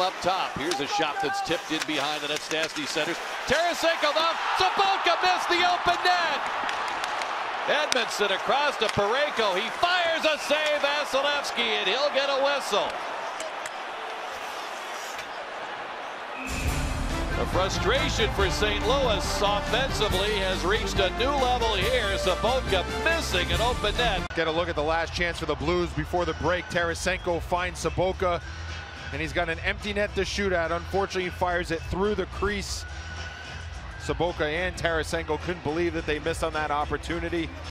up top. Here's a shot that's tipped in behind the net. Stastny centers. Tarasenko down. Sobotka missed the open net. Edmundson across to Parayko. He fires a save, Vasilevskiy, and he'll get a whistle. The frustration for St. Louis offensively has reached a new level here. Sobotka missing an open net. Get a look at the last chance for the Blues before the break. Tarasenko finds Sobotka, and he's got an empty net to shoot at. Unfortunately, he fires it through the crease. Sobotka and Tarasenko couldn't believe that they missed on that opportunity.